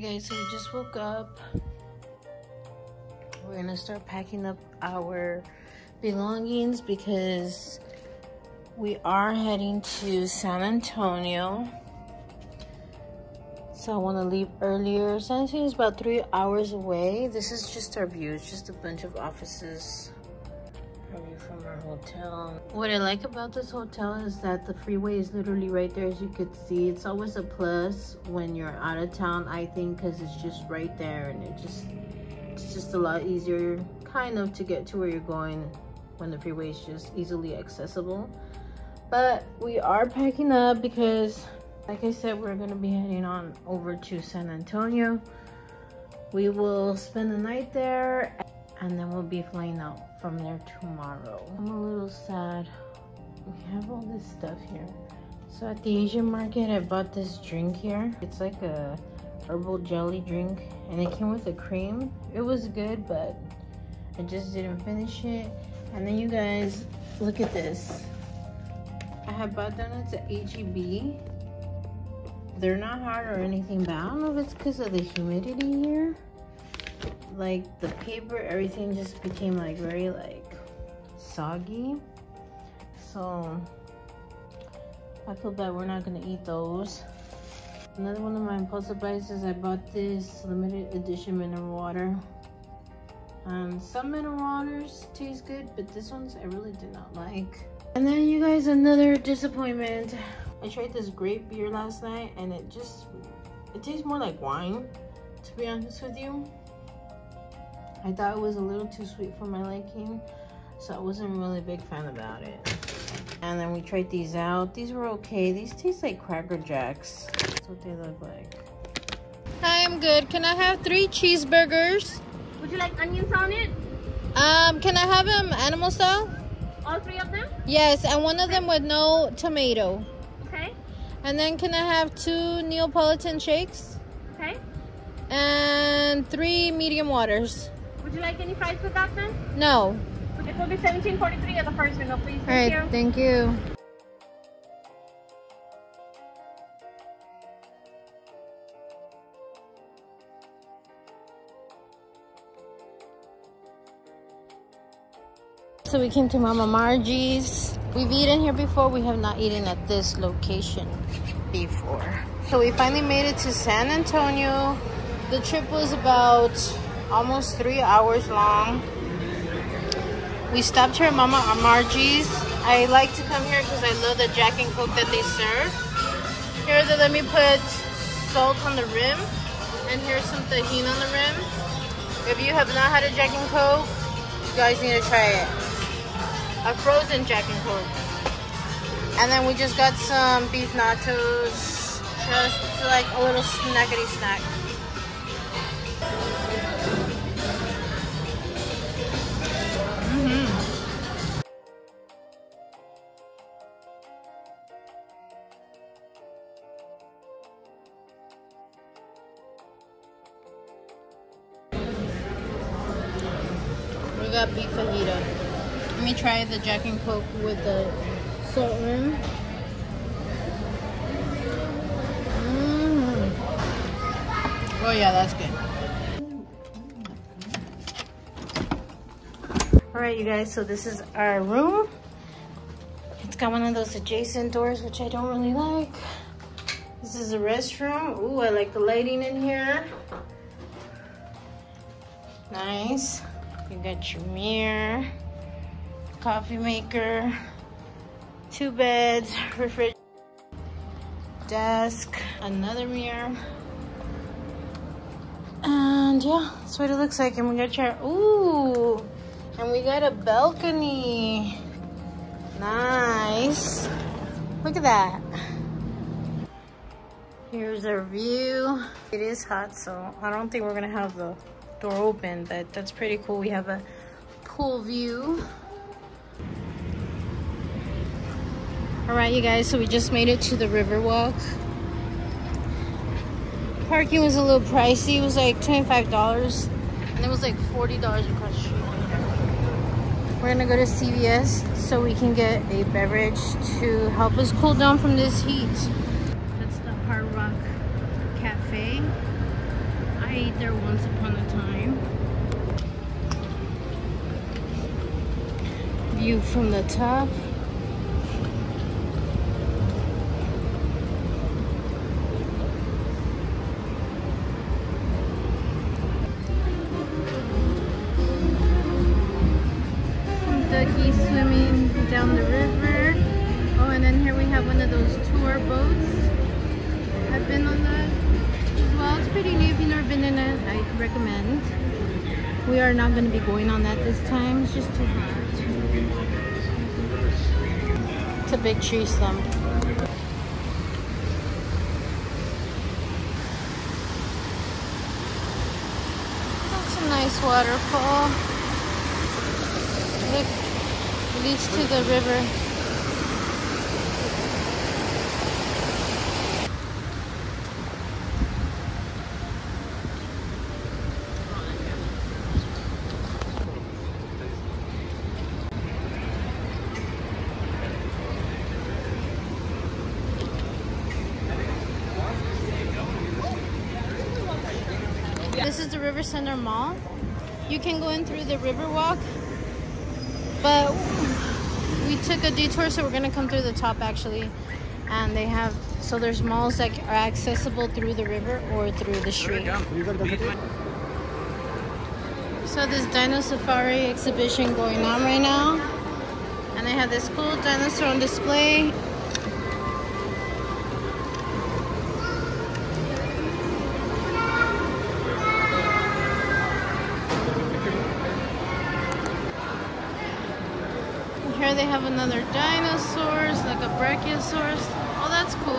Guys, so we just woke up. We're gonna start packing up our belongings because we are heading to San Antonio. So I want to leave earlier. San Antonio is about three hours away. This is just our view. It's just a bunch of offices from our hotel. What I like about this hotel is that the freeway is literally right there as you could see. It's always a plus when you're out of town, I think, because it's just right there and it just it's just a lot easier kind of to get to where you're going when the freeway is just easily accessible. But we are packing up because like I said, we're gonna be heading on over to San Antonio. We will spend the night there and then we'll be flying out from there tomorrow. I'm a little sad. We have all this stuff here. So at the Asian market, I bought this drink here. It's like a herbal jelly drink and it came with a cream. It was good, but I just didn't finish it. And then you guys, look at this. I have bought donuts at HEB. They're not hard or anything, but I don't know if it's because of the humidity here like the paper everything just became like very like soggy. So I feel bad we're not gonna eat those. Another one of my impulsive buys is I bought this limited edition mineral water. Um, some mineral waters taste good but this one's I really did not like. And then you guys another disappointment. I tried this grape beer last night and it just it tastes more like wine to be honest with you I thought it was a little too sweet for my liking, so I wasn't really a big fan about it. And then we tried these out. These were okay. These taste like Cracker Jacks. That's what they look like. Hi, I'm good. Can I have three cheeseburgers? Would you like onions on it? Um, can I have them animal style? All three of them? Yes, and one of them with no tomato. Okay. And then can I have two Neapolitan shakes? Okay. And three medium waters. Would you like any fries with that then? No. It will be 1743 at the first window, please. Thank All right, you. thank you. So we came to Mama Margie's. We've eaten here before. We have not eaten at this location before. So we finally made it to San Antonio. The trip was about almost three hours long. We stopped here Mama Margie's. I like to come here because I love the Jack and Coke that they serve. Here they let me put salt on the rim. And here's some Tajín on the rim. If you have not had a Jack and Coke, you guys need to try it. A frozen Jack and Coke. And then we just got some beef nachos. Just like a little snackety snack. Got beef fajita. Let me try the Jack and Coke with the salt rim. Mm. Oh yeah, that's good. Alright you guys, so this is our room. It's got one of those adjacent doors, which I don't really like. This is a restroom. Ooh, I like the lighting in here. Nice. You got your mirror, coffee maker, two beds, refrigerator, desk, another mirror. And yeah, that's what it looks like. And we got your, ooh, and we got a balcony. Nice. Look at that. Here's our view. It is hot, so I don't think we're gonna have the door open, but that's pretty cool. We have a pool view. All right, you guys, so we just made it to the Riverwalk. Parking was a little pricey. It was like $25, and it was like $40 across the street. We're gonna go to CVS so we can get a beverage to help us cool down from this heat. That's the Hard Rock Cafe. Lived there once upon a time. View from the top. Some duckies swimming down the river. Oh, and then here we have one of those tour boats. I've been on that as well. It's pretty neat. If you've never been in it, I recommend. We are not going to be going on that this time. It's just too hot. It's a big tree stump. That's a nice waterfall. Look, leads to the river. This is the River Center Mall. You can go in through the river walk but we took a detour so we're gonna come through the top actually. And they have so there's malls that are accessible through the river or through the street. So this dino safari exhibition going on right now. And they have this cool dinosaur on display Here they have another dinosaurs, like a brachiosaurus. Oh, that's cool.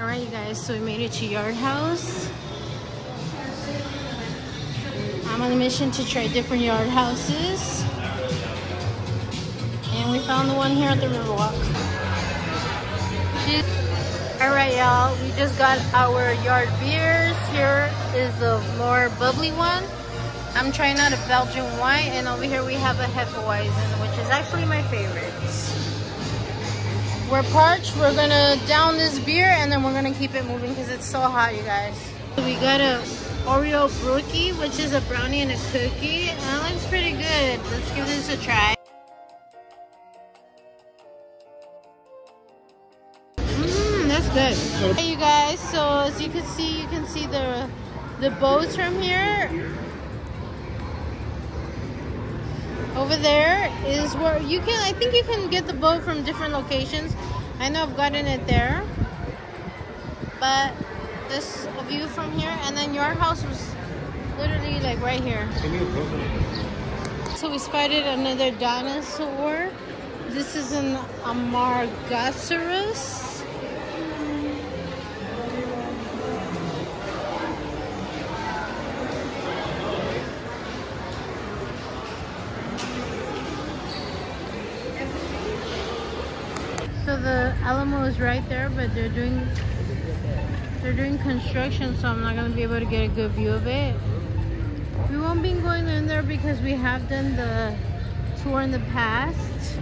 Alright you guys, so we made it to Yard House. On a mission to try different yard houses. And we found the one here at the Riverwalk. Alright y'all, we just got our yard beers. Here is the more bubbly one. I'm trying out a Belgian white and over here we have a Hefeweizen, which is actually my favorite. We're parched, we're gonna down this beer and then we're gonna keep it moving because it's so hot you guys. We got a Oreo brookie, which is a brownie and a cookie. That looks pretty good. Let's give this a try. Mmm, that's good. Hey you guys, so as you can see, you can see the the boats from here. Over there is where you can, I think you can get the boat from different locations. I know I've gotten it there. But this view from here and then Yard House was literally like right here. So we spotted another dinosaur. This is an amargasaurus so the Alamo is right there but they're doing they're doing construction, so I'm not going to be able to get a good view of it. We won't be going in there because we have done the tour in the past.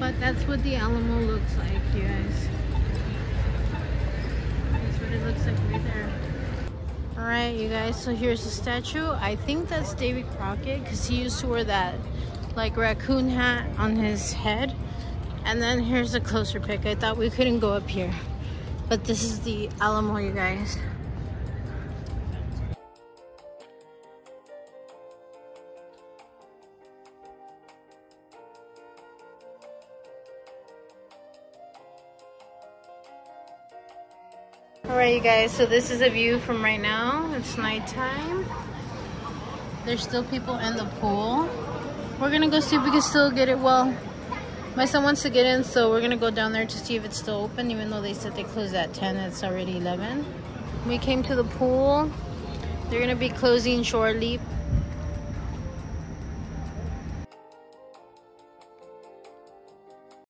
But that's what the Alamo looks like, you guys. That's what it looks like right there. Alright, you guys, so here's the statue. I think that's David Crockett because he used to wear that like raccoon hat on his head. And then here's a closer pic. I thought we couldn't go up here. But this is the Alamo, you guys. Alright you guys, so this is a view from right now. It's nighttime. There's still people in the pool. We're gonna go see if we can still get it well my son wants to get in, so we're gonna go down there to see if it's still open, even though they said they closed at 10. It's already 11. We came to the pool. They're gonna be closing shortly